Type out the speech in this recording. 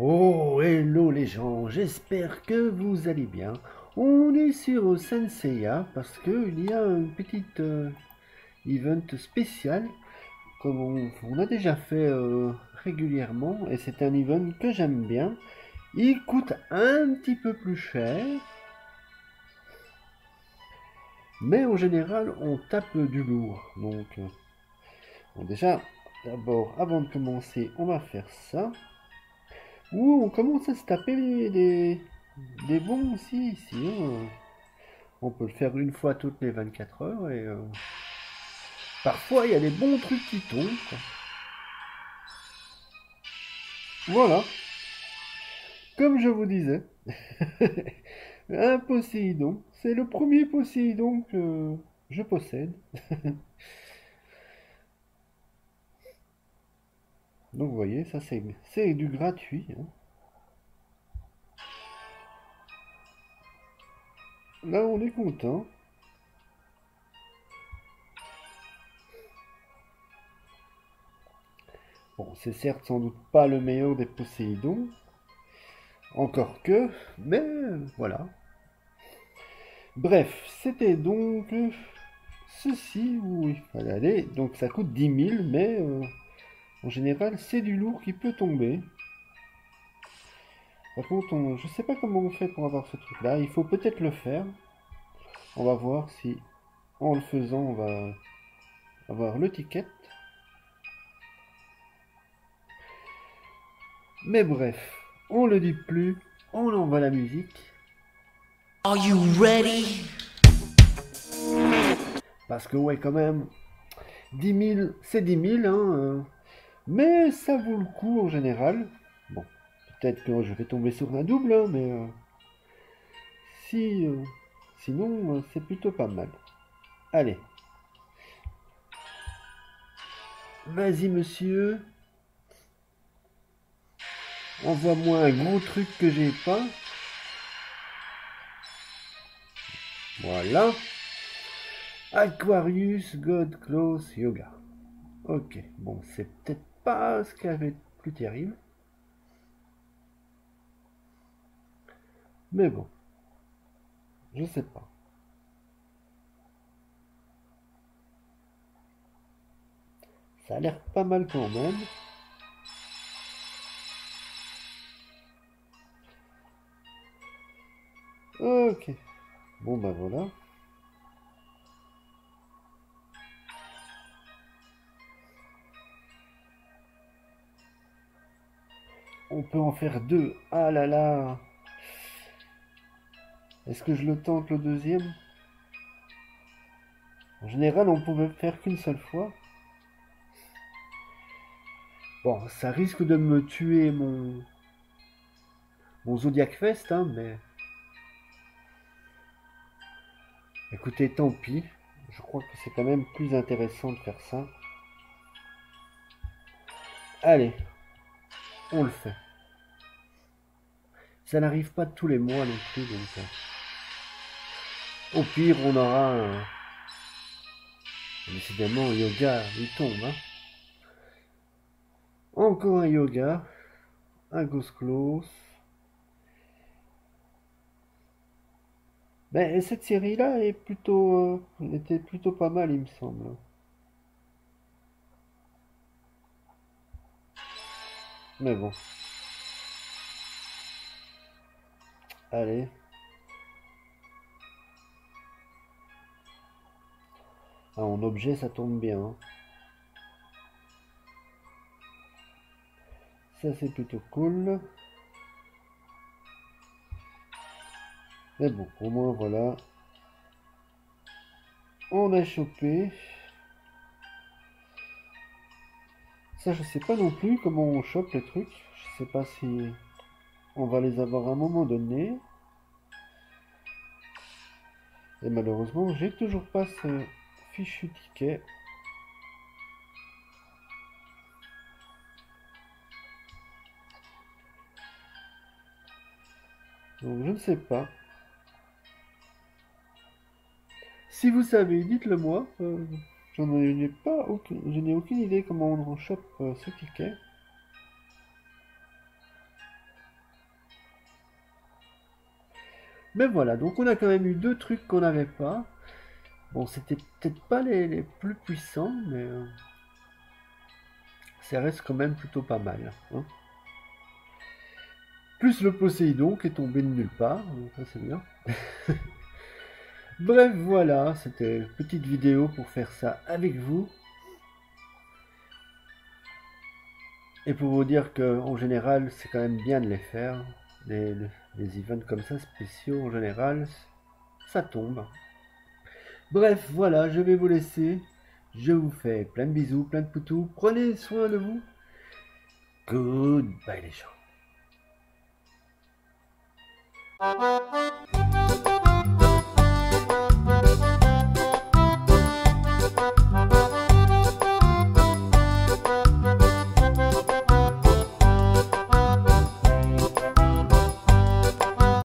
Oh, hello les gens, j'espère que vous allez bien. On est sur Senseiya parce qu'il y a une petite euh, event spécial comme on, a déjà fait euh, régulièrement et c'est un event que j'aime bien. Il coûte un petit peu plus cher. Mais en général, on tape du lourd. Donc, euh, déjà, d'abord, avant de commencer, on va faire ça. Ouh, on commence à se taper des, bons aussi ici. hein. On peut le faire une fois toutes les 24 heures et euh, parfois il y a des bons trucs qui tombent. Voilà. Comme je vous disais, un Poséidon, c'est le premier Poséidon que je possède. Donc vous voyez, ça c'est du gratuit. hein. Là on est content. Bon, c'est certes sans doute pas le meilleur des Poséidons. Encore que, mais voilà. Bref, c'était donc ceci où il fallait aller. Donc ça coûte 10 000, mais euh, en général c'est du lourd qui peut tomber. Par contre, on- je sais pas comment on fait pour avoir ce truc-là. Il faut peut-être le faire. On va voir si en le faisant on va avoir le ticket. Mais bref, on le dit plus, on envoie la musique. Are you ready? Parce que ouais, quand même, 10 000, c'est 10 000, hein, euh, mais ça vaut le coup en général. Bon, peut-être que je vais tomber sur un double, hein, mais euh, si, euh, sinon, euh, c'est plutôt pas mal. Allez. Vas-y, monsieur. Envoie-moi un gros truc que j'ai pas. Voilà. Aquarius God Close Yoga. Ok, bon, c'est peut-être ce qu'il y avait de plus terrible. Mais bon, je sais pas. Ça a l'air pas mal quand même. Ok. Bon bah voilà. On peut en faire deux. Ah là là. Est-ce que je le tente le deuxième? En général, on pouvait faire qu'une seule fois. Bon, ça risque de me tuer mon mon Zodiac Fest, hein, mais écoutez, tant pis. Je crois que c'est quand même plus intéressant de faire ça. Allez, on le fait. Ça n'arrive pas tous les mois non plus, donc euh, au pire, on aura un... Décidément, yoga, il tombe, hein. Encore un yoga, un ghost close. Ben, cette série-là est plutôt, euh, était plutôt pas mal, il me semble. Mais bon, allez. Ah, en objet, ça tombe bien. Ça, c'est plutôt cool. Mais bon, au moins, voilà. On a chopé. Je sais pas non plus comment on chope les trucs. Je sais pas si on va les avoir à un moment donné. Et malheureusement, j'ai toujours pas ce fichu ticket. Donc, je ne sais pas. Si vous savez, dites-le moi. Euh, je n'ai pas aucune, je n'ai aucune idée comment on chope euh, ce ticket. Mais voilà, donc on a quand même eu deux trucs qu'on n'avait pas. Bon, c'était peut-être pas les, plus puissants, mais euh, ça reste quand même plutôt pas mal. Hein. Plus le Poséidon qui est tombé de nulle part, ça c'est bien. Bref, voilà, c'était une petite vidéo pour faire ça avec vous. Et pour vous dire que en général, c'est quand même bien de les faire. Les, events comme ça, spéciaux, en général, ça tombe. Bref, voilà, je vais vous laisser. Je vous fais plein de bisous, plein de poutous. Prenez soin de vous. Goodbye les gens.